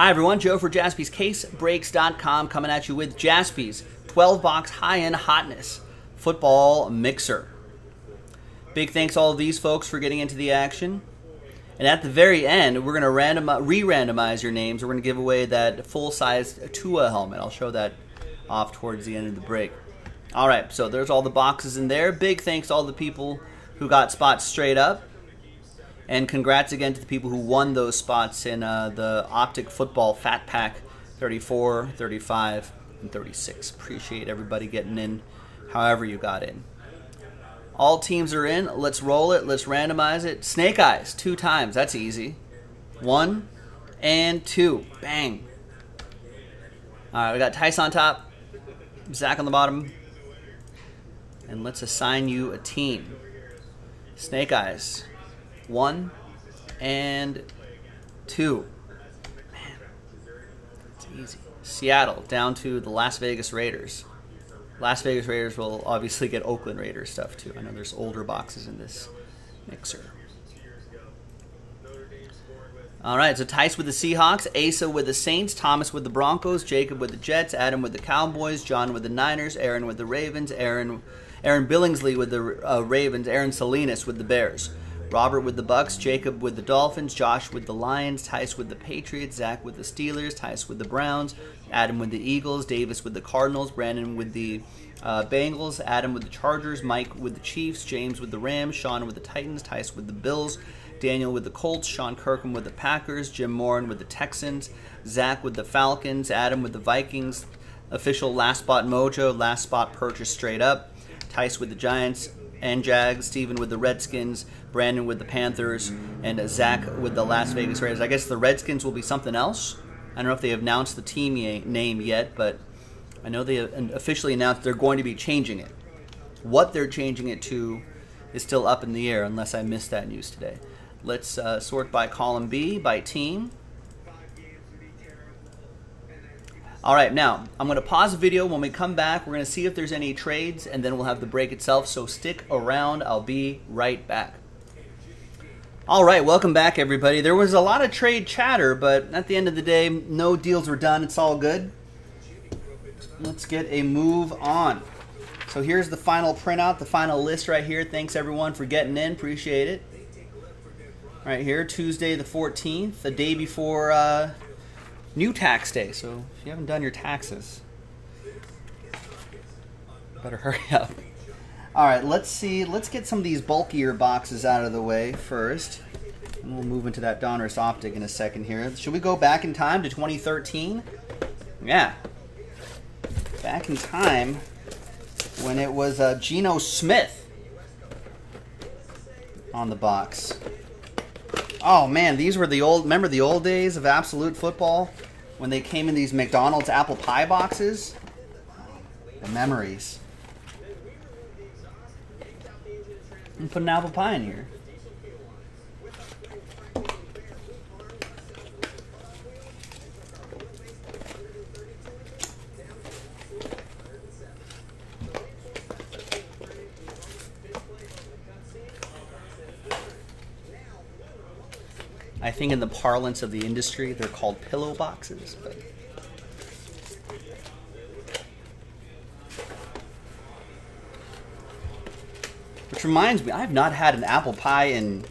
Hi, everyone. Joe for JaspysCaseBreaks.com coming at you with Jaspys 12 box high end hotness football mixer. Big thanks all of these folks for getting into the action. And at the very end, we're going to random, re-randomize your names. We're going to give away that full-size Tua helmet. I'll show that off towards the end of the break. All right, so there's all the boxes in there. Big thanks to all the people who got spots straight up. And congrats again to the people who won those spots in uh, the Optic Football Fat Pack 34, 35, and 36. Appreciate everybody getting in however you got in. All teams are in. Let's roll it. Let's randomize it. Snake Eyes, two times. That's easy. One and two. Bang. All right, we got Tice on top, Zach on the bottom. And let's assign you a team. Snake Eyes. One and two. Man, it's easy. Seattle down to the Las Vegas Raiders. Las Vegas Raiders will obviously get Oakland Raiders stuff too. I know there's older boxes in this mixer. All right, so Tice with the Seahawks, Asa with the Saints, Thomas with the Broncos, Jacob with the Jets, Adam with the Cowboys, John with the Niners, Aaron with the Ravens, Aaron Aaron Billingsley with the uh, Ravens, Aaron Salinas with the Bears. Robert with the Bucks, Jacob with the Dolphins, Josh with the Lions, Tice with the Patriots, Zach with the Steelers, Tice with the Browns, Adam with the Eagles, Davis with the Cardinals, Brandon with the uh, Bengals, Adam with the Chargers, Mike with the Chiefs, James with the Rams, Sean with the Titans, Tice with the Bills, Daniel with the Colts, Sean Kirkham with the Packers, Jim Morin with the Texans, Zach with the Falcons, Adam with the Vikings, official last spot mojo, last spot purchase straight up, Tice with the Giants and Jags, Steven with the Redskins, Brandon with the Panthers, and Zach with the Las Vegas Raiders. I guess the Redskins will be something else. I don't know if they have announced the team name yet, but I know they officially announced they're going to be changing it. What they're changing it to is still up in the air, unless I missed that news today. Let's uh, sort by column B, by team. All right, now I'm going to pause the video. When we come back, we're going to see if there's any trades, and then we'll have the break itself. So stick around. I'll be right back. All right, welcome back, everybody. There was a lot of trade chatter, but at the end of the day, no deals were done. It's all good. Let's get a move on. So here's the final printout, the final list right here. Thanks, everyone, for getting in. Appreciate it. Right here, Tuesday the 14th, the day before uh, new tax day. So if you haven't done your taxes, better hurry up. All right, let's see. Let's get some of these bulkier boxes out of the way first. And we'll move into that Donruss Optic in a second here. Should we go back in time to 2013? Yeah. Back in time when it was uh, Geno Smith on the box. Oh man, these were the old, remember the old days of absolute football? When they came in these McDonald's apple pie boxes? The memories. and put an apple pie in here. Think in the parlance of the industry, they're called pillow boxes. But Which reminds me, I have not had an apple pie in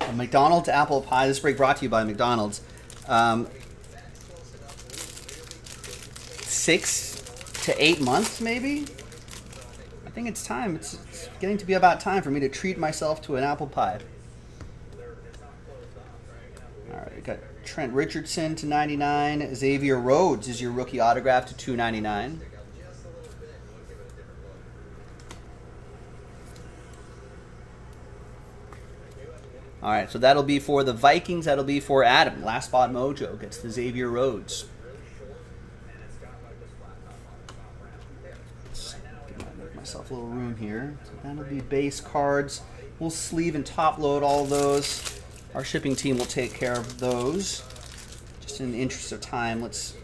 a McDonald's apple pie. This break brought to you by McDonald's. Um, six to eight months, maybe. I think it's time. It's, it's getting to be about time for me to treat myself to an apple pie. All right, we got Trent Richardson to 99. Xavier Rhodes is your rookie autograph to 299. All right, so that'll be for the Vikings. That'll be for Adam. Last spot mojo gets the Xavier Rhodes. Make myself a little room here. So that'll be base cards. We'll sleeve and top load all those. Our shipping team will take care of those. Just in the interest of time, let's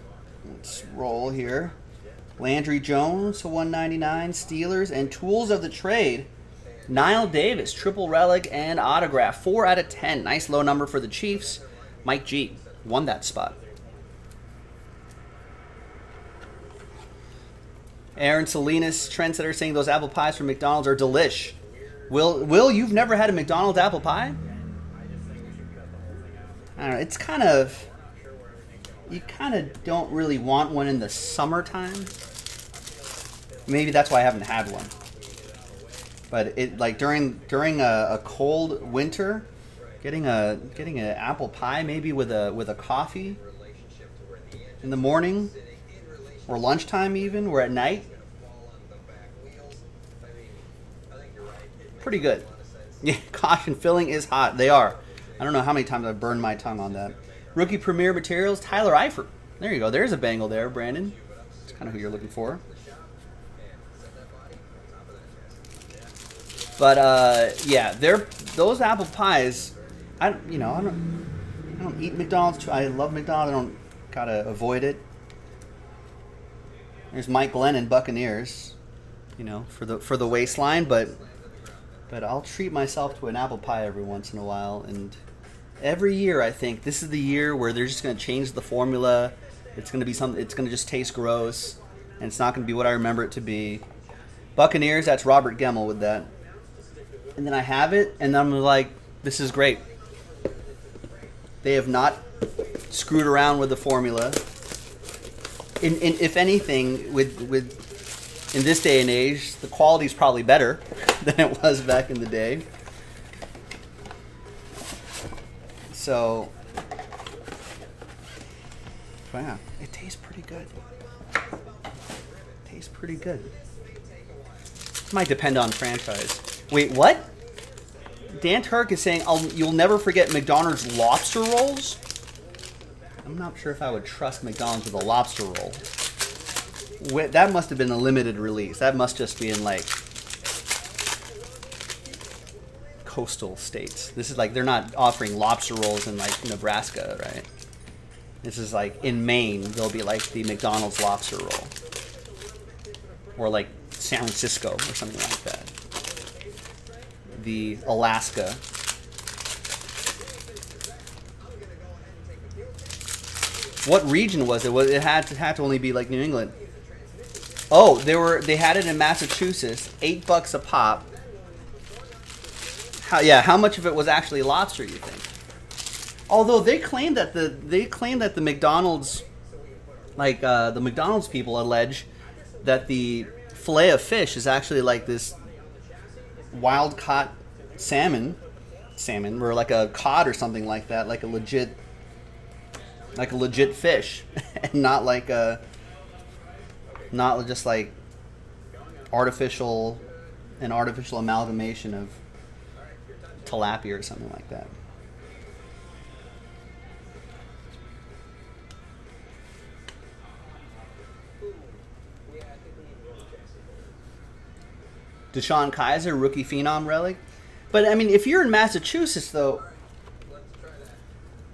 let's roll here. Landry Jones to 199, Steelers, and Tools of the Trade. Knile Davis, triple relic and autograph. 4 out of 10. Nice low number for the Chiefs. Mike G won that spot. Aaron Salinas, trendsetter, saying those apple pies from McDonald's are delish. Will, Will, you've never had a McDonald's apple pie? I don't know. It's kind of you kind of don't really want one in the summertime. Maybe that's why I haven't had one. But it like during during a, a cold winter, getting a getting an apple pie maybe with a with a coffee in the morning or lunchtime even or at night. Pretty good. Yeah, caution filling is hot. They are. I don't know how many times I've burned my tongue on that. Rookie Premier Materials, Tyler Eifert. There you go. There's a Bengal there, Brandon. It's kind of who you're looking for. But uh, yeah, they're those apple pies. I you know I don't I don't eat McDonald's. I love McDonald's. I don't gotta avoid it. There's Mike Glennon, Buccaneers. You know for the for the waistline, but but I'll treat myself to an apple pie every once in a while and every year I think this is the year where they're just going to change the formula. It's going to be something. It's going to just taste gross, and it's not going to be what I remember it to be. Buccaneers. That's Robert Gemmel with that. And then I have it, and I'm like, this is great. They have not screwed around with the formula. In, in, if anything, with with in this day and age, the quality is probably better than it was back in the day. So, wow, it tastes pretty good. tastes pretty good. Might depend on franchise. Wait, what? Dan Turk is saying you'll never forget McDonald's lobster rolls. I'm not sure if I would trust McDonald's with a lobster roll. That must have been a limited release. That must just be in like coastal states. This is like they're not offering lobster rolls in like Nebraska, right? This is like in Maine, there'll be like the McDonald's lobster roll, or like San Francisco or something like that. The Alaska. What region was it? Was it had to had to only be like New England? Oh, they were they had it in Massachusetts, eight bucks a pop how, yeah, how much of it was actually lobster? You think? Although they claim that the they claim that the McDonald's, like uh, the McDonald's people allege that the fillet of fish is actually like this wild caught salmon, salmon or like a cod or something like that, like a legit, like a legit fish, and not like a, not just like artificial, an artificial amalgamation of tilapia or something like that. DeShone Kizer, rookie phenom relic. But I mean, if you're in Massachusetts, though,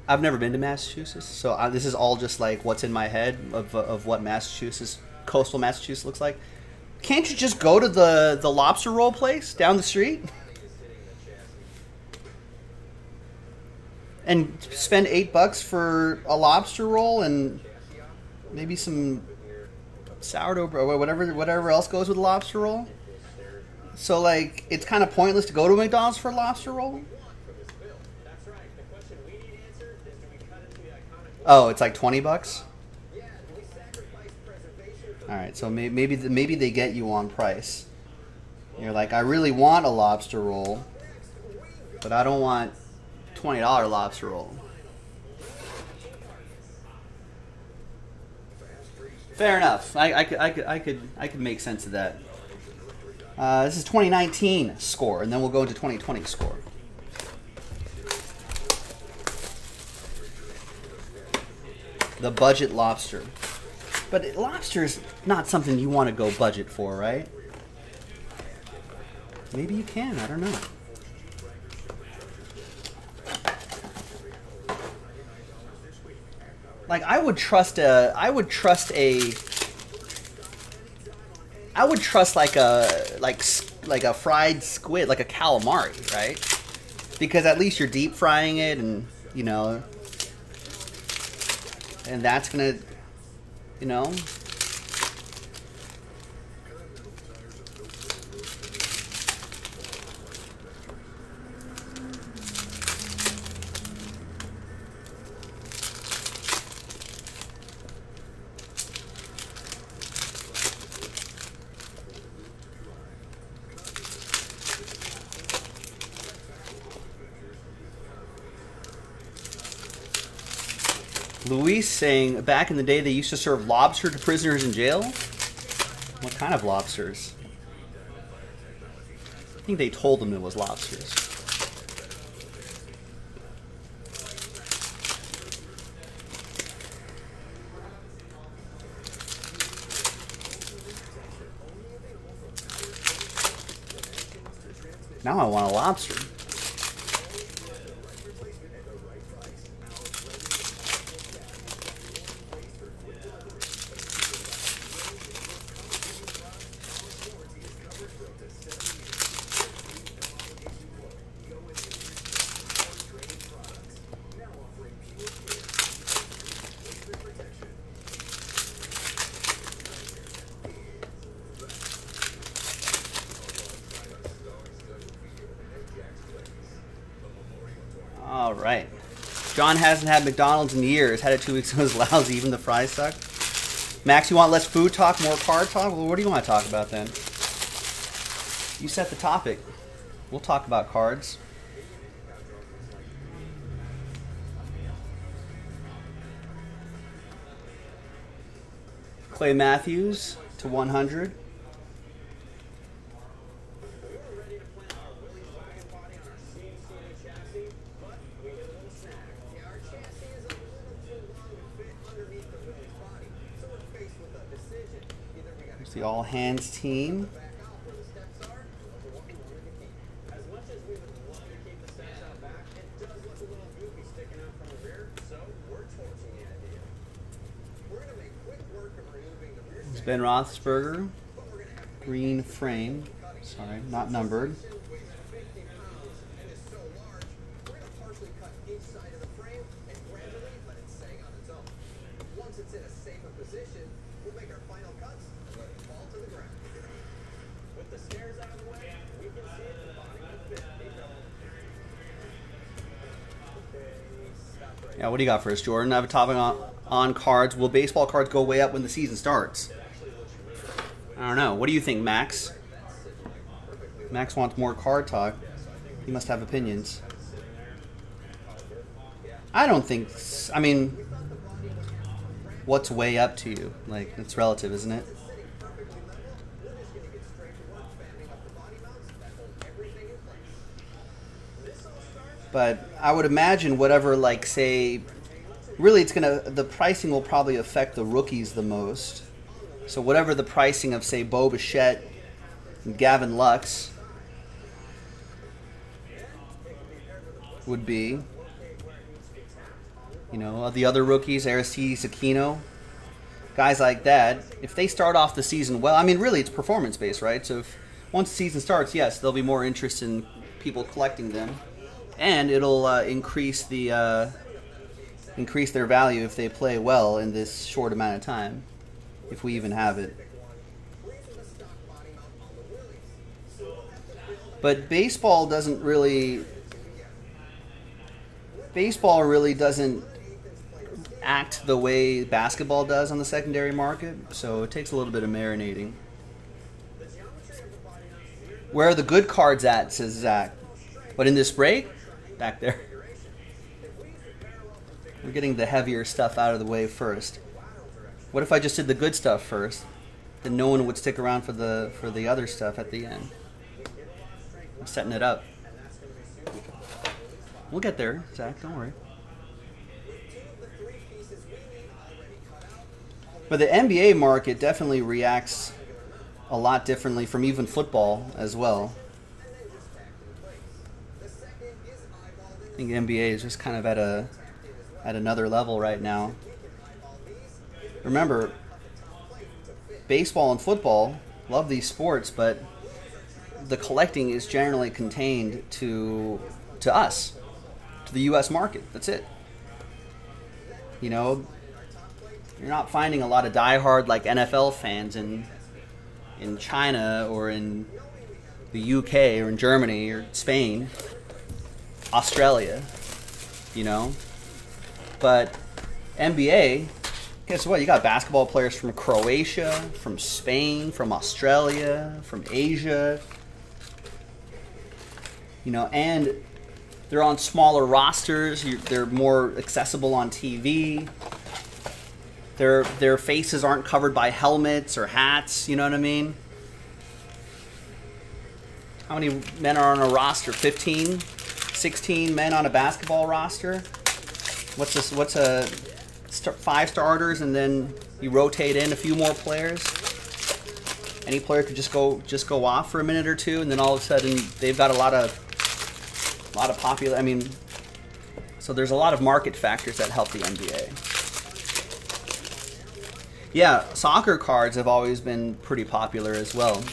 I've never been to Massachusetts, so I, this is all just like what's in my head of, of what Massachusetts, coastal Massachusetts looks like. Can't you just go to the the lobster roll place down the street? and spend eight bucks for a lobster roll and maybe some sourdough or whatever whatever else goes with a lobster roll. So like it's kind of pointless to go to McDonald's for a lobster roll. Oh, it's like twenty bucks. All right, so maybe maybe they get you on price. You're like, I really want a lobster roll, but I don't want twenty dollar lobster roll. Fair enough. I, I, could, I, could, I, could, I could make sense of that. Uh, this is 2019 score, and then we'll go into 2020 score. The budget lobster. But lobster is not something you want to go budget for, right? Maybe you can. I don't know. Like I would trust a I would trust a I would trust like a like like a fried squid, like a calamari, right? Because at least you're deep frying it, and you know, and that's gonna, you know, Luis saying back in the day they used to serve lobster to prisoners in jail. What kind of lobsters? I think they told them it was lobsters. Now I want a lobster. All right. John hasn't had McDonald's in years. Had it two weeks ago. It was lousy. Even the fries suck. Max, you want less food talk, more card talk? Well, what do you want to talk about then? You set the topic. We'll talk about cards. Clay Matthews to 100. Hands team. It's Ben Roethlisberger, green frame. Sorry, not numbered. Do you got for us, Jordan? I have a topic on, on cards. Will baseball cards go way up when the season starts? I don't know. What do you think, Max? Max wants more card talk. He must have opinions. I don't think. I mean, what's way up to you? Like, it's relative, isn't it? But I would imagine whatever, like, say, really, it's gonna. The pricing will probably affect the rookies the most. So whatever the pricing of, say, Bo Bichette and Gavin Lux would be, you know, the other rookies, Aristides Aquino, guys like that, if they start off the season well, I mean, really, it's performance based, right? So if once the season starts, yes, there'll be more interest in people collecting them, and it'll uh, increase the uh, increase their value if they play well in this short amount of time, if we even have it. But baseball doesn't really. Baseball really doesn't act the way basketball does on the secondary market, so it takes a little bit of marinating. Where are the good cards at, says Zach. But in this break, back there. We're getting the heavier stuff out of the way first. What if I just did the good stuff first? Then no one would stick around for the for the other stuff at the end. I'm setting it up. We'll get there, Zach. Don't worry. But the NBA market definitely reacts a lot differently from even football as well. Think NBA is just kind of at a at another level right now. Remember, baseball and football love these sports, but the collecting is generally contained to to us, to the U.S. market. That's it. You know, you're not finding a lot of diehard like NFL fans in in China or in the UK or in Germany or Spain, Australia, you know. But NBA, guess what? You got basketball players from Croatia, from Spain, from Australia, from Asia. You know, and they're on smaller rosters. They're more accessible on TV. Their their faces aren't covered by helmets or hats. You know what I mean? How many men are on a roster? 15, 16 men on a basketball roster. What's this? What's a five starters, and then you rotate in a few more players. Any player could just go just go off for a minute or two, and then all of a sudden they've got a lot of a lot of popular. I mean, so there's a lot of market factors that help the NBA. Yeah, soccer cards have always been pretty popular as well.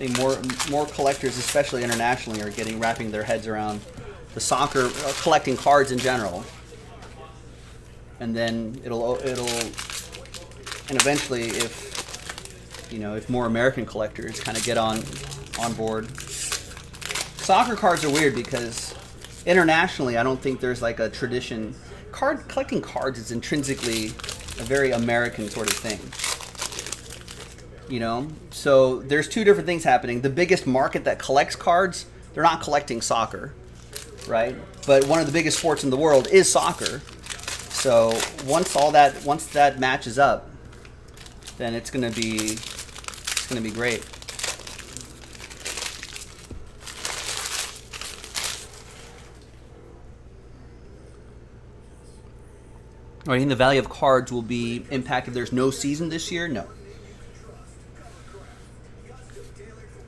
Think more more collectors, especially internationally, are getting wrapping their heads around the soccer uh, collecting cards in general. And then it'll it'll and eventually if you know if more American collectors kind of get on on board Soccer cards are weird because internationally, I don't think there's like a tradition. Card collecting cards is intrinsically a very American sort of thing. You know, so there's two different things happening. The biggest market that collects cards, they're not collecting soccer, right? But one of the biggest sports in the world is soccer. So once all that once that matches up, then it's gonna be it's gonna be great. I think the value of cards will be impacted there's no season this year? No.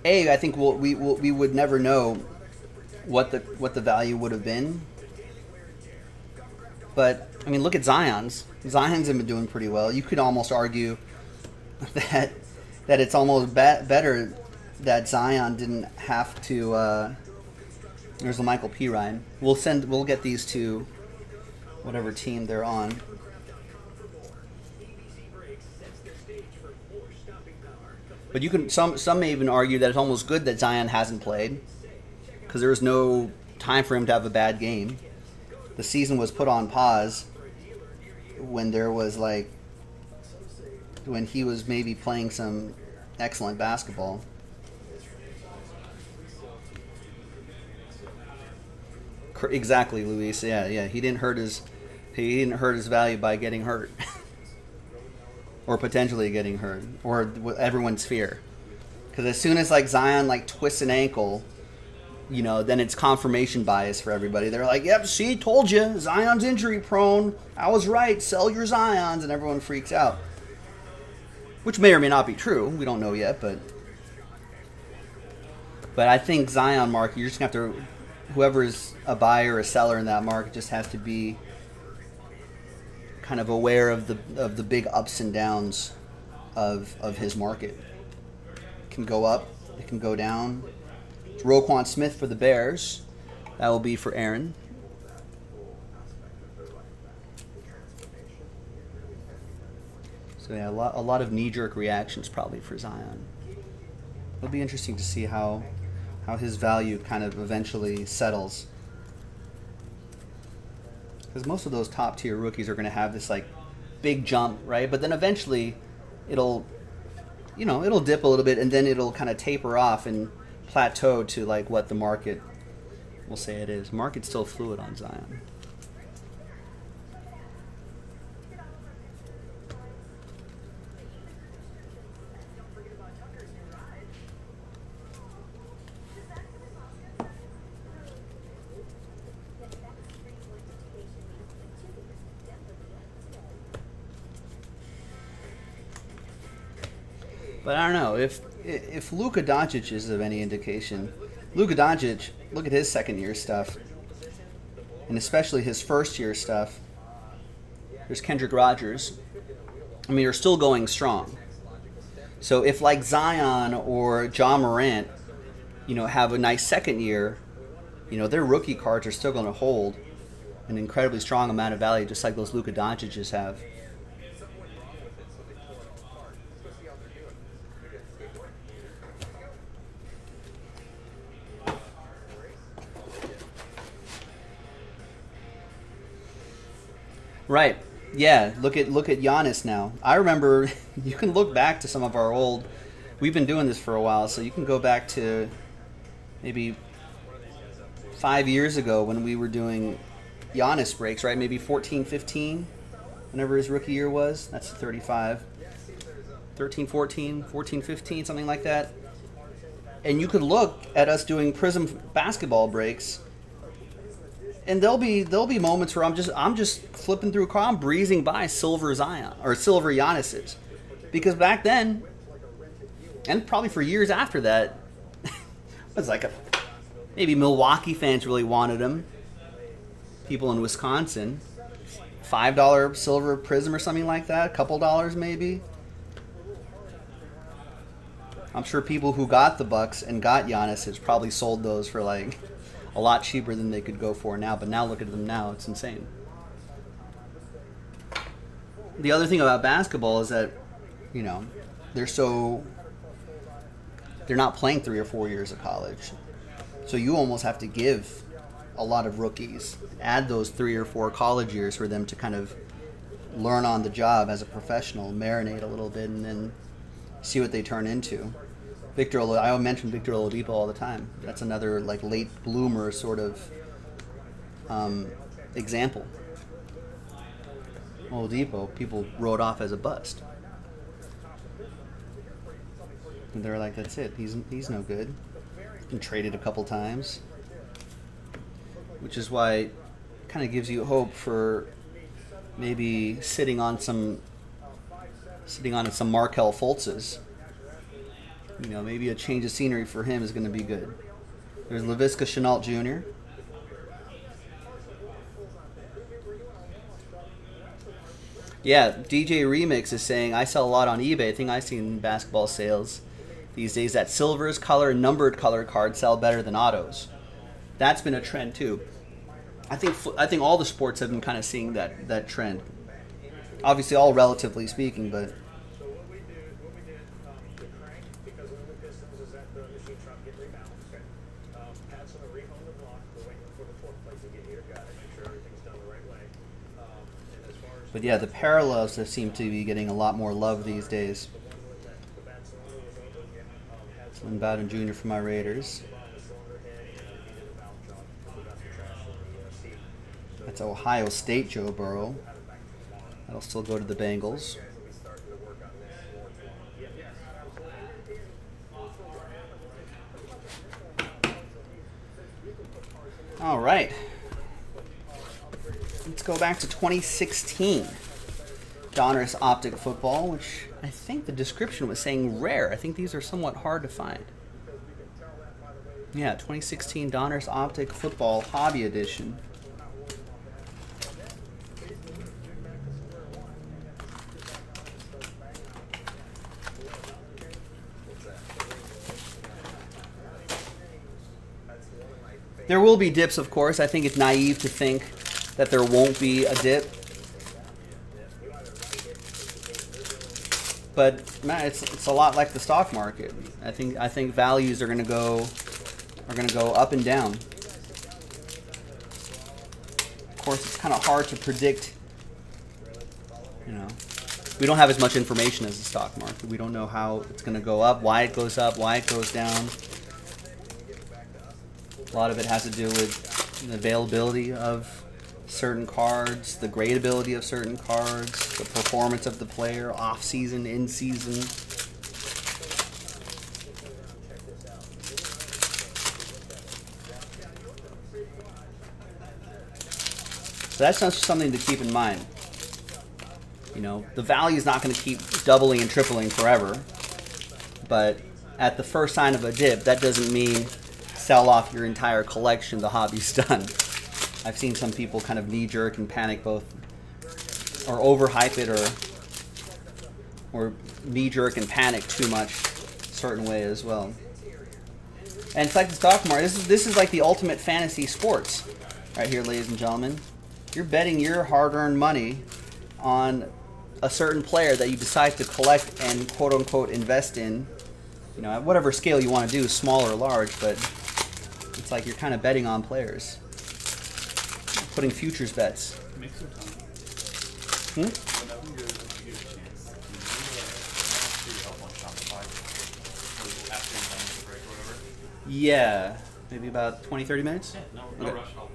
A, I think we'll, we we'll, we would never know what the what the value would have been. But I mean, look at Zion's. Zion's have been doing pretty well. You could almost argue that that it's almost be- better that Zion didn't have to. Uh, there's the Michael P. Ryan. We'll send. We'll get these to whatever team they're on. But you can some some may even argue that it's almost good that Zion hasn't played because there was no time for him to have a bad game. The season was put on pause when there was like when he was maybe playing some excellent basketball. Exactly, Luis. Yeah, yeah. He didn't hurt his he didn't hurt his value by getting hurt, or potentially getting hurt, or everyone's fear. Because as soon as like Zion like twists an ankle, you know, then it's confirmation bias for everybody. They're like, "Yep, see, told you, Zion's injury prone. I was right. Sell your Zion's," and everyone freaks out. Which may or may not be true. We don't know yet, but but I think Zion market, you're just gonna have to whoever's a buyer or a seller in that market just has to be kind of aware of the of the big ups and downs of of his market. It can go up, it can go down. It's Roquan Smith for the Bears. That will be for Aaron. So yeah, a lot a lot of knee jerk reactions probably for Zion. It'll be interesting to see how how his value kind of eventually settles because most of those top tier rookies are going to have this like big jump, right? But then eventually, it'll, you know, it'll dip a little bit, and then it'll kind of taper off and plateau to like what the market will say it is. Market's still fluid on Zion. But I don't know if if Luka Doncic is of any indication. Luka Doncic, look at his second year stuff, and especially his first year stuff. There's Kendrick Rogers. I mean, you're still going strong. So if like Zion or Ja Morant, you know, have a nice second year, you know, their rookie cards are still going to hold an incredibly strong amount of value, just like those Luka Doncic's have. Right. Yeah. Look at look at Giannis now. I remember. You can look back to some of our old. We've been doing this for a while, so you can go back to maybe five years ago when we were doing Giannis breaks, right? Maybe 14, 15, whenever his rookie year was. That's 35. 13, 14, 14, 15, something like that. And you could look at us doing Prism basketball breaks and there'll be there'll be moments where I'm just I'm just flipping through a car, I'm breezing by silver Zion or silver Giannis's, because back then, and probably for years after that, it was like a maybe Milwaukee fans really wanted him. People in Wisconsin, five dollar silver prism or something like that, a couple dollars maybe. I'm sure people who got the Bucks and got Giannis has probably sold those for like a lot cheaper than they could go for now. But now look at them now; it's insane. The other thing about basketball is that, you know, they're so they're not playing three or four years of college, so you almost have to give a lot of rookies add those three or four college years for them to kind of learn on the job as a professional, marinate a little bit, and then see what they turn into. Victor, I mention Victor Oladipo all the time. That's another like late bloomer sort of um, example. Oladipo, people wrote off as a bust. And they're like, that's it. He's he's no good. Been traded a couple times, which is why kind of gives you hope for maybe sitting on some sitting on some Markelle Fultzes you know, maybe a change of scenery for him is going to be good. There's Laviska Shenault Jr. Yeah, DJ Remix is saying I sell a lot on eBay. I think I've seen basketball sales these days that silvers, color, numbered color cards sell better than autos. That's been a trend too. I think I think all the sports have been kind of seeing that that trend. Obviously, all relatively speaking, but But yeah, the parallels seem to be getting a lot more love these days. Lynn Bowden Jr. for my Raiders. That's Ohio State Joe Burrow. That'll still go to the Bengals. All right. Let's go back to 2016. Donruss Optic Football, which I think the description was saying rare. I think these are somewhat hard to find. Yeah, 2016 Donruss Optic Football Hobby Edition. There will be dips, of course. I think it's naive to think that there won't be a dip. But man, it's it's a lot like the stock market. I think I think values are going to go are going to go up and down. Of course, it's kind of hard to predict. You know, we don't have as much information as the stock market. We don't know how it's going to go up, why it goes up, why it goes down. A lot of it has to do with the availability of certain cards, the gradability of certain cards, the performance of the player, off season, in season. So that's just something to keep in mind. You know, the value is not going to keep doubling and tripling forever, but at the first sign of a dip, that doesn't mean sell off your entire collection. The hobby's done. I've seen some people kind of knee jerk and panic both, or overhype it, or or knee jerk and panic too much, certain way as well. And it's like the stock market. This is this is like the ultimate fantasy sports, right here, ladies and gentlemen. You're betting your hard-earned money on a certain player that you decide to collect and quote unquote invest in. You know, at whatever scale you want to do, small or large, but it's like you're kind of betting on players putting futures bets. Hmm? Yeah, maybe about 20, 30 minutes. Yeah, no, no Okay. rush at all.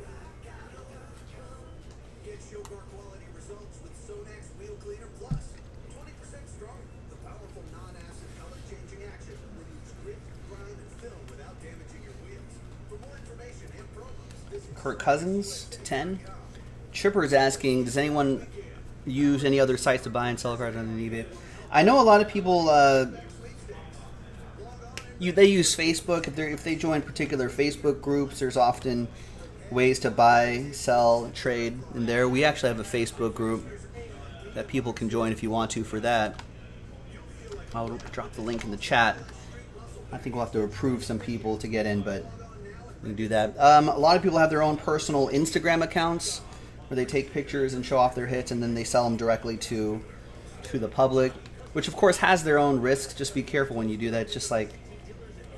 Kirk Cousins to 10. Chipper is asking, does anyone use any other sites to buy and sell cards on eBay? I know a lot of people. Uh, you, they use Facebook. If they if they join particular Facebook groups, there's often ways to buy, sell, trade in there. We actually have a Facebook group that people can join if you want to for that. I'll drop the link in the chat. I think we'll have to approve some people to get in, but we do that. Um, a lot of people have their own personal Instagram accounts where they take pictures and show off their hits, and then they sell them directly to to the public, which of course has their own risks. Just be careful when you do that. Just like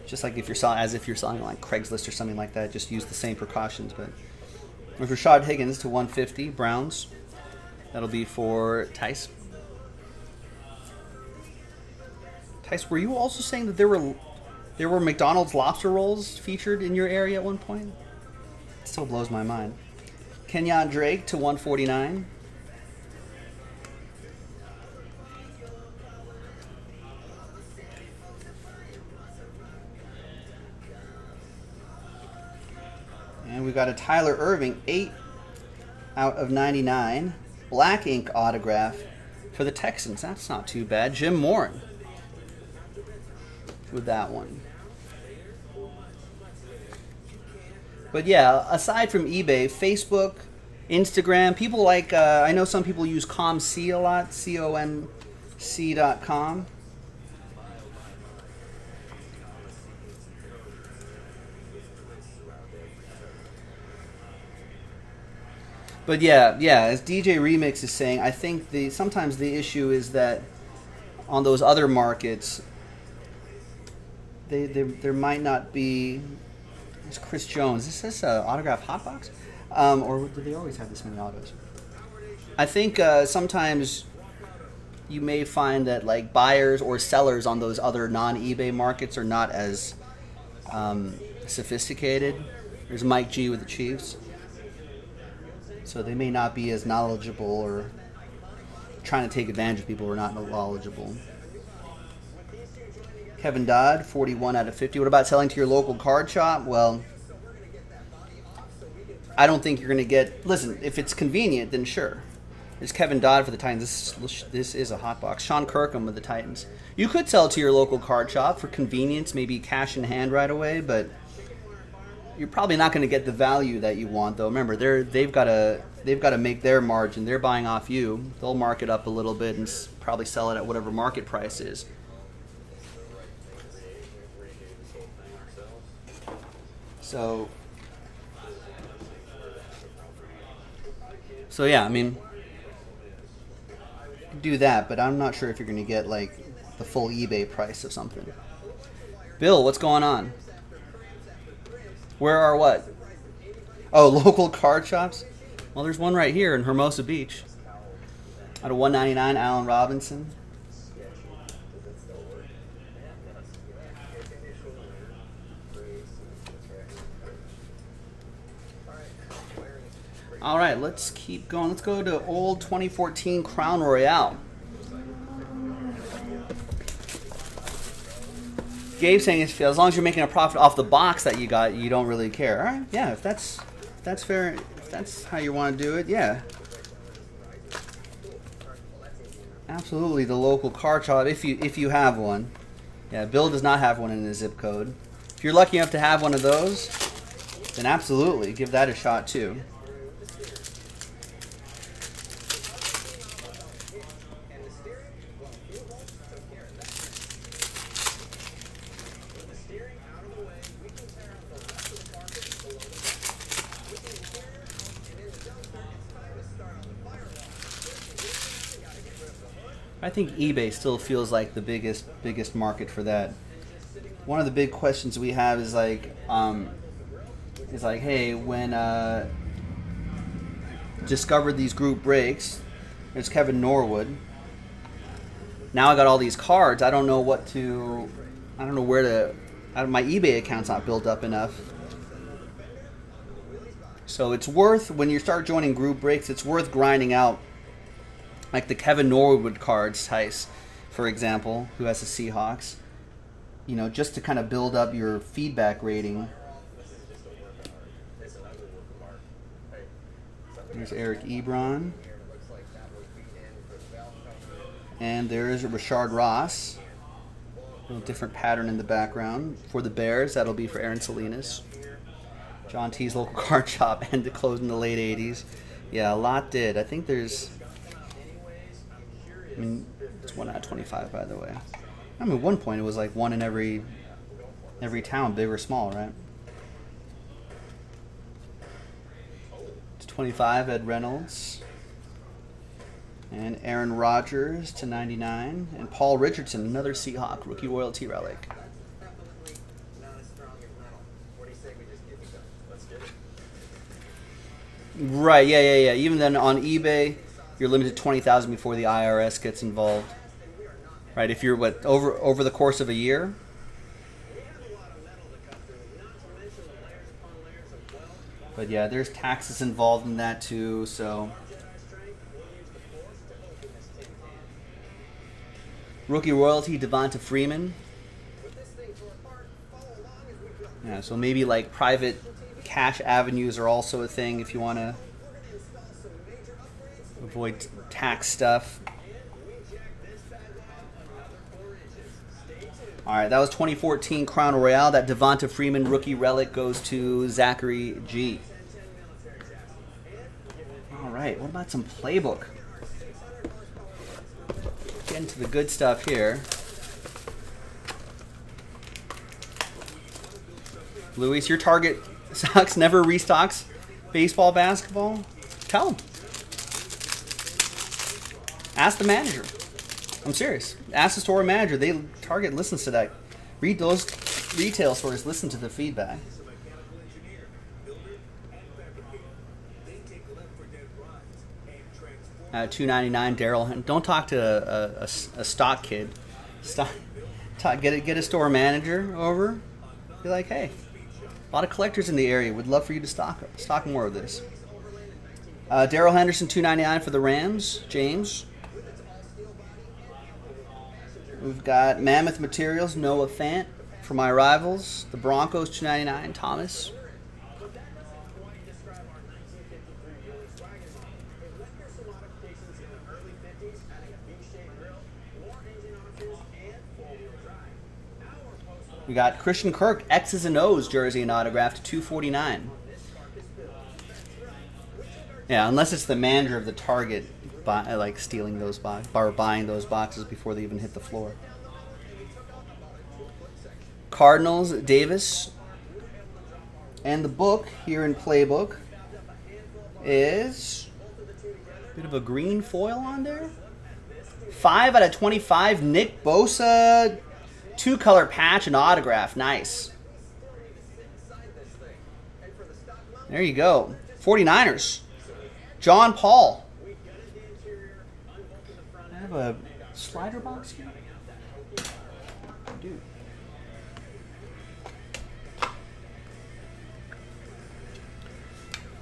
just like if you're selling, as if you're selling like Craigslist or something like that. Just use the same precautions. But with Rashad Higgins to 150 Browns, that'll be for Tice. Tice, were you also saying that there were there were McDonald's lobster rolls featured in your area at one point? It still blows my mind. Kenyon Drake to 149. And we've got a Tyler Ervin, 8 out of 99. Black ink autograph for the Texans. That's not too bad. Jim Morin with that one. But yeah, aside from eBay, Facebook, Instagram, people like, uh, I know some people use COMC a lot, C O M C dot com. But yeah, yeah, as DJ Remix is saying, I think the sometimes the issue is that on those other markets, they, they there might not be. It's Chris Jones. Is this an autograph hotbox, um, or do they always have this many autos? I think uh, sometimes you may find that like buyers or sellers on those other non-eBay markets are not as um, sophisticated. There's Mike G with the Chiefs, so they may not be as knowledgeable or trying to take advantage of people who are not knowledgeable. Kevin Dodd, 41 out of 50. What about selling to your local card shop? Well, I don't think you're going to get. Listen, if it's convenient, then sure. There's Kevin Dodd for the Titans. This, this is a hot box. Sean Kirkham with the Titans. You could sell to your local card shop for convenience, maybe cash in hand right away, but you're probably not going to get the value that you want. Though remember, they're they've got to they've got to make their margin. They're buying off you. They'll mark it up a little bit and probably sell it at whatever market price is. So, so yeah, I mean, do that, but I'm not sure if you're going to get like the full eBay price of something. Bill, what's going on? Where are what? Oh, local card shops. Well, there's one right here in Hermosa Beach. Out of 199, Allen Robinson. All right, let's keep going. Let's go to old 2014 Crown Royale. Gabe saying if, as long as you're making a profit off the box that you got, you don't really care. All right, yeah, if that's if that's fair, if that's how you want to do it, yeah. Absolutely, the local car shop if you if you have one. Yeah, Bill does not have one in his zip code. If you're lucky enough to have one of those, then absolutely give that a shot too. I think eBay still feels like the biggest biggest market for that. One of the big questions we have is like, um, is like, hey, when uh, discovered these group breaks, There's Kevin Norwood. Now I got all these cards. I don't know what to. I don't know where to. I, my eBay account's not built up enough. So it's worth when you start joining group breaks. It's worth grinding out, like the Kevin Norwood cards, Tice, for example, who has the Seahawks. You know, just to kind of build up your feedback rating. There's Eric Ebron. And there's Richard Ross. A little different pattern in the background. For the Bears, that'll be for Aaron Salinas. John T's local card shop and to close in the late 80s. Yeah, a lot did. I think there's. I mean, it's one out of 25, by the way. I mean, at one point it was like one in every every town, big or small, right? It's 25, Ed Reynolds. And Aaron Rodgers to 99. And Paul Richardson, another Seahawk, rookie royalty relic. Right, yeah, yeah, yeah. Even then on eBay, you're limited to 20,000 before the IRS gets involved. Right, if you're what over over the course of a year? But yeah, there's taxes involved in that too, so Rookie royalty, Devonta Freeman. Yeah, so maybe like private cash avenues are also a thing if you want to avoid tax stuff. All right, that was 2014 Crown Royale. That Devonta Freeman rookie relic goes to Zachary G. All right, what about some playbook? Getting to the good stuff here. Luis, your target sucks, never restocks baseball, basketball. Tell him. Ask the manager. I'm serious. Ask the store manager. They Target listens to that. Read those retail stores. Listen to the feedback. Uh, two ninety nine, Darrell. Don't talk to a, a, a, stock kid. Stock, talk, get a, get a store manager over. Be like, hey, a lot of collectors in the area. Would love for you to stock stock more of this. Uh, Darrell Henderson, two ninety nine for the Rams. James. We've got Mammoth Materials, Noah Fant for my rivals. The Broncos, two ninety nine. Thomas. We got Christian Kirk, X's and O's jersey and autographed, 249. Yeah, unless it's the manager of the Target, buy, like stealing those boxes or buying those boxes before they even hit the floor. Cardinals, Davis, and the book here in Playbook is a bit of a green foil on there. Five out of twenty-five. Nick Bosa Two color patch and autograph. Nice. There you go. 49ers. John Paul. Have a slider box here. I do.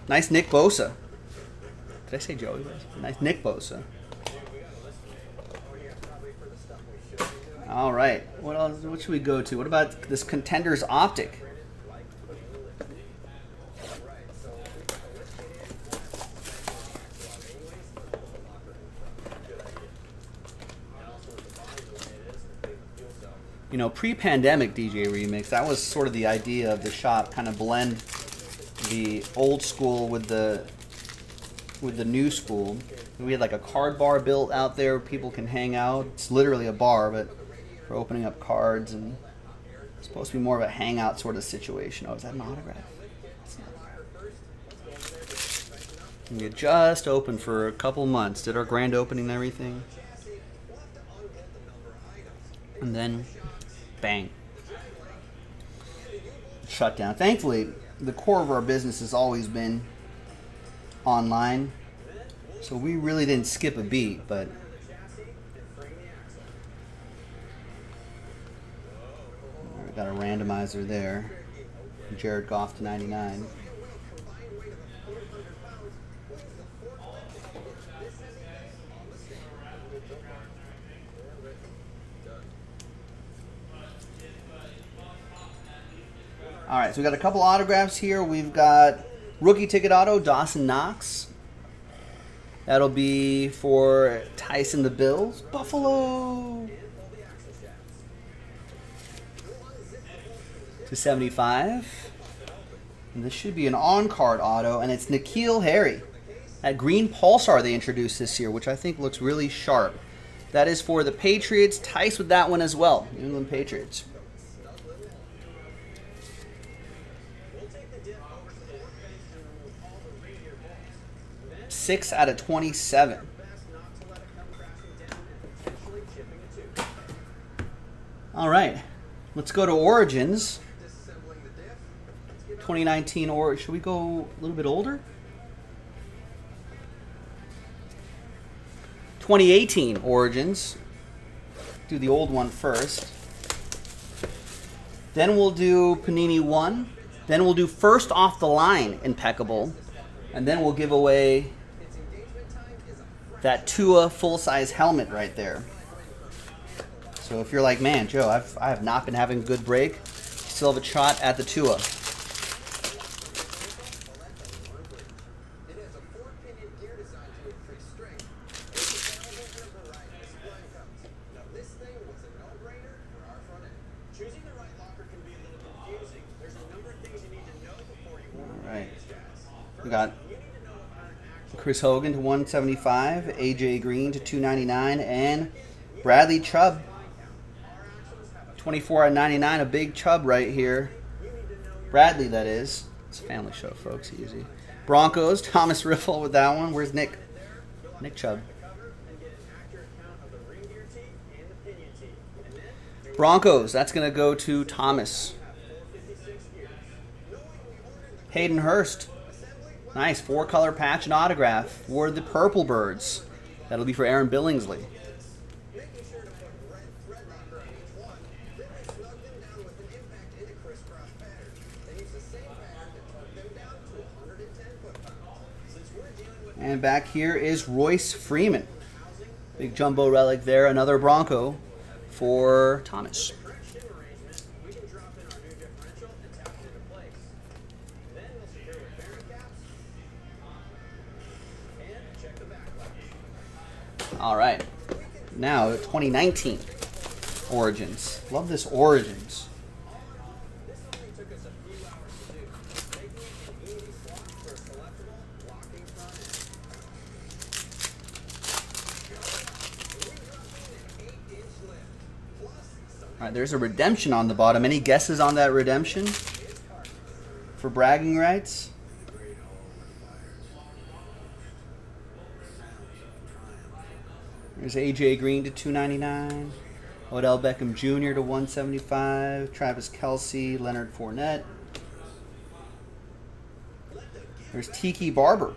Nice Nick Bosa. Did I say Joey? Nice Nick Bosa. All right. What else? What should we go to? What about this Contenders Optic? You know, pre-pandemic DJ Remix, that was sort of the idea of the shop, kind of blend the old school with the with the new school. We had like a card bar built out there where people can hang out. It's literally a bar, but for opening up cards and it's supposed to be more of a hangout sort of situation. Oh, is that an autograph? An autograph. We just opened for a couple months, did our grand opening and everything. And then, bang. Shut down. Thankfully, the core of our business has always been online. So we really didn't skip a beat, but got a randomizer there. Jared Goff to 99. All right, so we got a couple autographs here. We've got rookie ticket auto Dawson Knox. That'll be for Tyson the Bills. Buffalo. To 75. And this should be an on-card auto, and it's N'Keal Harry. That green pulsar they introduced this year, which I think looks really sharp. That is for the Patriots. Tice with that one as well. New England Patriots. Six out of 27. All right, let's go to Origins. 2019 or should we go a little bit older? 2018 Origins. Do the old one first. Then we'll do Panini 1. Then we'll do first off the line impeccable. And then we'll give away that Tua full size helmet right there. So if you're like, man, Joe, I've, I have not been having a good break, still have a shot at the Tua. It has a four-pinion gear design to increase strength. It's available in a variety of supply codes. Now this thing was a no-brainer for our front end. Choosing the right locker can be a little confusing. There's a number of things you need to know before you order All right. these guys. We got You need to know what kind of action Chris Hogan to 175, AJ Green to 299, and Bradley Chubb 24 out of 99. A big Chubb right here. Bradley, that is. It's a family show, folks. Easy. Broncos, Thomas Riffle with that one. Where's Nick? Nick Chubb. Broncos, that's going to go to Thomas. Hayden Hurst. Nice. Four color patch and autograph for the Purple Birds. That'll be for Aaron Billingsley. Making sure to put red thread locker on each one. Then they snug them down with an impact into crisscross pattern. They use the same pattern to torque them down to 110 foot-pounds. Since we're dealing with And back here is Royce Freeman. Big jumbo relic there. Another Bronco for Thomas. All right. Now, 2019 Origins. Love this Origins. All right, there's a redemption on the bottom. Any guesses on that redemption? For bragging rights? There's AJ Green to 299. Odell Beckham Jr. to 175. Travis Kelce, Leonard Fournette. There's Tiki Barber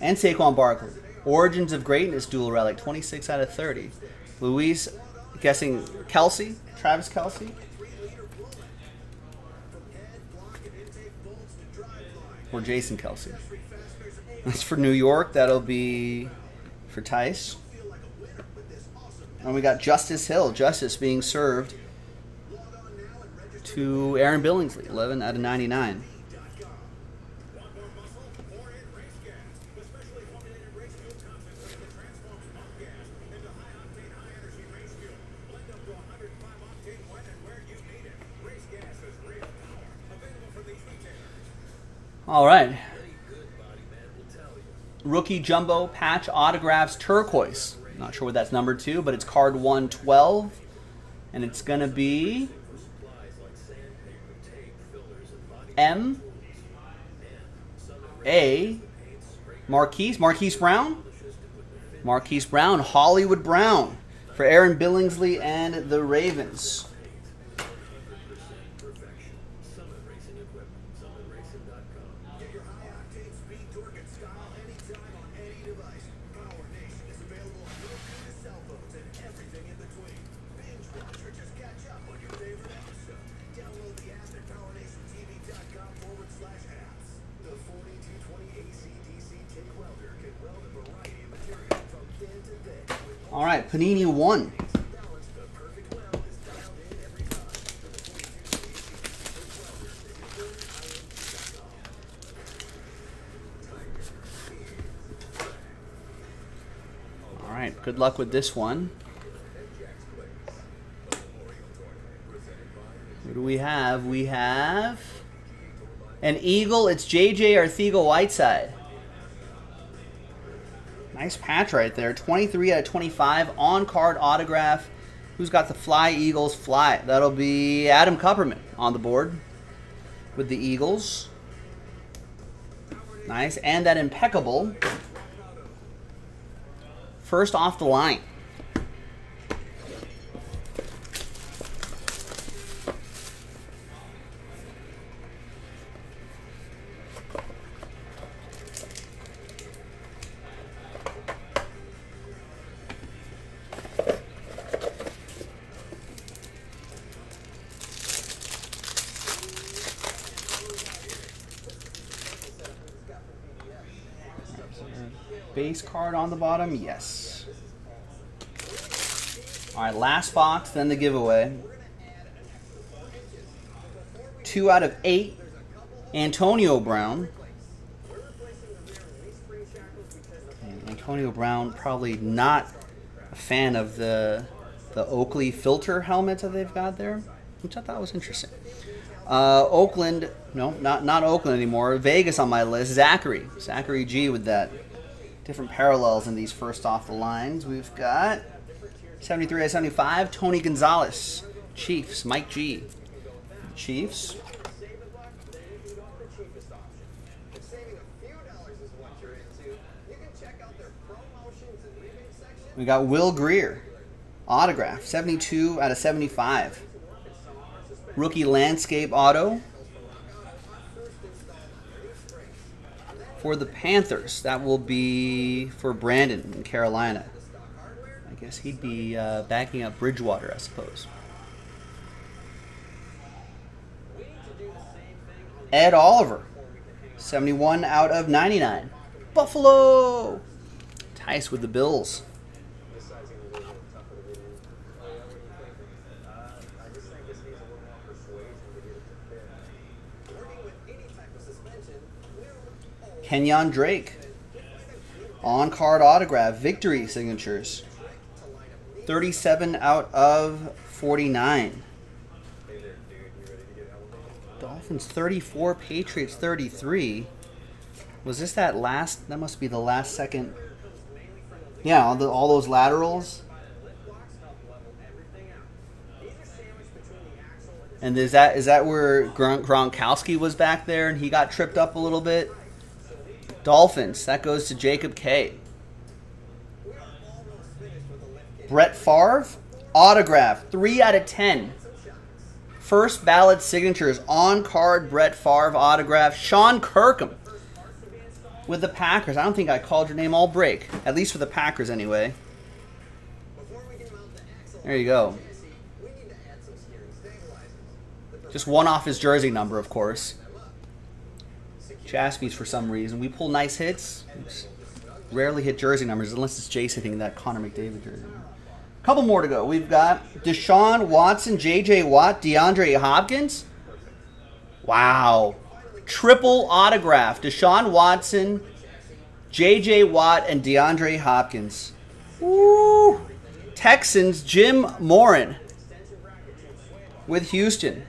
and Saquon Barkley. Origins of Greatness dual relic, 26 out of 30. Luis, guessing Kelce, Travis Kelce, or Jason Kelce. That's for New York. That'll be for Tice. And we got Justice Hill. Justice being served to Aaron Billingsley, 11 out of 99. All right. Rookie Jumbo Patch Autographs Turquoise. Not sure what that's number two, but it's card 112. And it's going to be M A Marquise Marquise Brown. Marquise Brown, Hollywood Brown for Aaron Billingsley and the Ravens. Panini 1. All right, good luck with this one. What do we have? We have an Eagle. It's JJ Arcega-Whiteside. Nice patch right there. 23 out of 25 on card autograph. Who's got the Fly Eagles fly? That'll be Adam Kupperman on the board with the Eagles. Nice. And that impeccable. First off the line. Base card on the bottom, yes. All right, last box, then the giveaway. Two out of eight, Antonio Brown. And Antonio Brown probably not a fan of the the Oakley filter helmets that they've got there, which I thought was interesting. Uh, Oakland, no, not not Oakland anymore. Vegas on my list. Zachary, Zachary G with that different parallels in these first off the lines. We've got 73 out of 75, Tony Gonzalez, Chiefs, Mike G, Chiefs. We got Will Grier, autograph, 72 out of 75. Rookie landscape auto for the Panthers. That will be for Brandon in Carolina. I guess he'd be uh, backing up Bridgewater, I suppose. Ed Oliver, 71 out of 99. Buffalo! Tice with the Bills. Kenyan Drake. On card autograph, victory signatures. 37 out of 49. Dolphins 34, Patriots 33. Was this that last? That must be the last second. Yeah, all, the, all those laterals. And is that is that where Gron- Gronkowski was back there and he got tripped up a little bit? Dolphins. That goes to Jacob K. Brett Favre. Autograph. 3 out of 10. First ballot signatures. On card Brett Favre autograph. Sean Kirkham with the Packers. I don't think I called your name all break. At least for the Packers, anyway. There you go. Just one off his jersey number, of course. Jaspys for some reason. We pull nice hits. Rarely hit jersey numbers unless it's Jace hitting that Connor McDavid jersey. Couple more to go. We've got Deshaun Watson, J.J. Watt, DeAndre Hopkins. Wow. Triple autograph. Deshaun Watson, J.J. Watt, and DeAndre Hopkins. Woo! Texans, Jim Morin with Houston.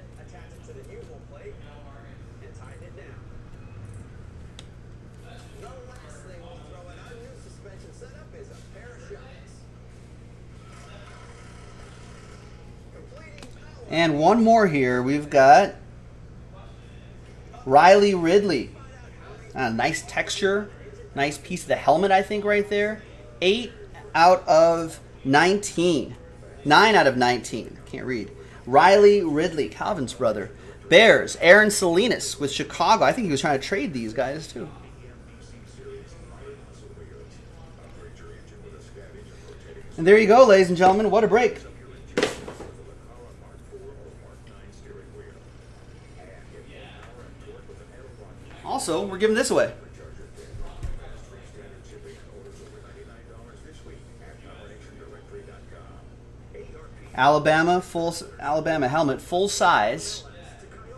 And one more here. We've got Riley Ridley. Uh, nice texture. Nice piece of the helmet, I think, right there. 8 out of 19. 9 out of 19. Can't read. Riley Ridley, Calvin's brother. Bears, Aaron Salinas with Chicago. I think he was trying to trade these guys, too. And there you go, ladies and gentlemen. What a break. Also, we're giving this away. Alabama full Alabama helmet, full size,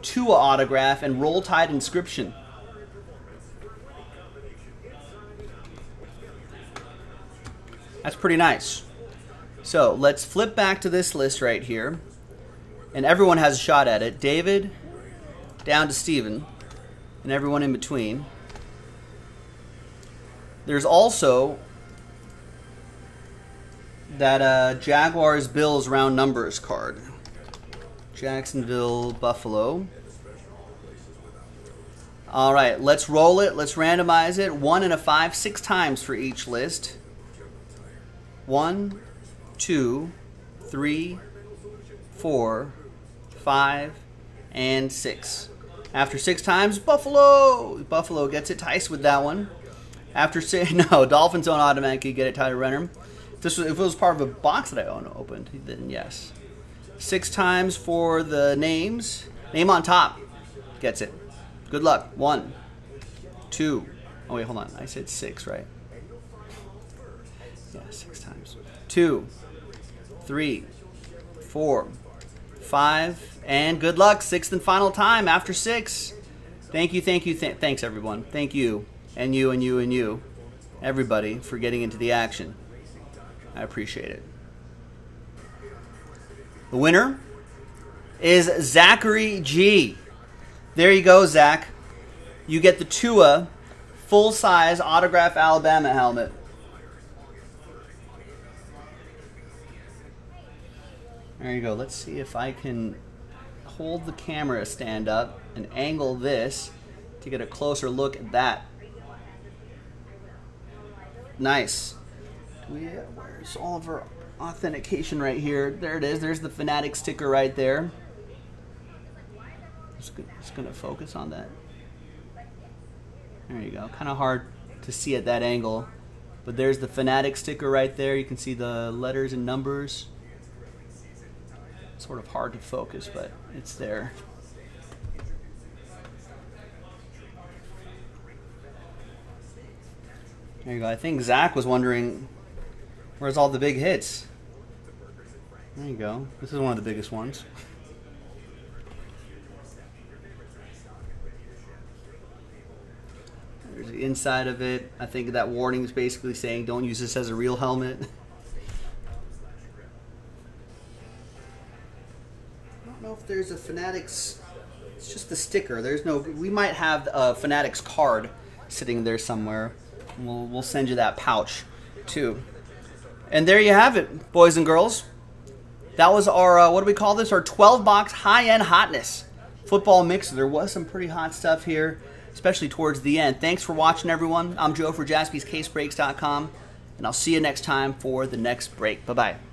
Tua autograph, and roll tide inscription. That's pretty nice. So let's flip back to this list right here. And everyone has a shot at it. David, down to Steven, and everyone in between. There's also that uh, Jaguars Bills round numbers card. Jacksonville Buffalo. All right, let's roll it. Let's randomize it. One and a five, six times for each list. One, two, three, four, five, and six. After six times, Buffalo. Buffalo gets it. Tice with that one. After six, no, Dolphins don't automatically get it. Tyler Renner. If this was, if it was part of a box that I own opened, then yes. Six times for the names. Name on top gets it. Good luck. One, two. Oh wait, hold on. I said six, right? Yeah, six times. Two, three, four, five, and good luck. Sixth and final time after six. Thank you, thank you, th- thanks everyone. Thank you, and you, and you, and you, everybody, for getting into the action. I appreciate it. The winner is Zachary G. There you go, Zach. You get the Tua full size autograph Alabama helmet. There you go. Let's see if I can hold the camera stand up and angle this to get a closer look at that. Nice. We, where's all of our authentication right here? There it is. There's the Fanatic sticker right there. Just, to focus on that. There you go. Kind of hard to see at that angle. But there's the Fanatic sticker right there. You can see the letters and numbers sort of hard to focus, but it's there. There you go. I think Zach was wondering where's all the big hits. There you go. This is one of the biggest ones. There's the inside of it. I think that warning is basically saying don't use this as a real helmet. there's a Fanatics. It's just the sticker. There's no. We might have a Fanatics card sitting there somewhere. We'll we'll send you that pouch, too. And there you have it, boys and girls. That was our uh, what do we call this? Our 12 box high end hotness football mixer. There was some pretty hot stuff here, especially towards the end. Thanks for watching, everyone. I'm Joe for JaspysCaseBreaks.com, and I'll see you next time for the next break. Bye bye.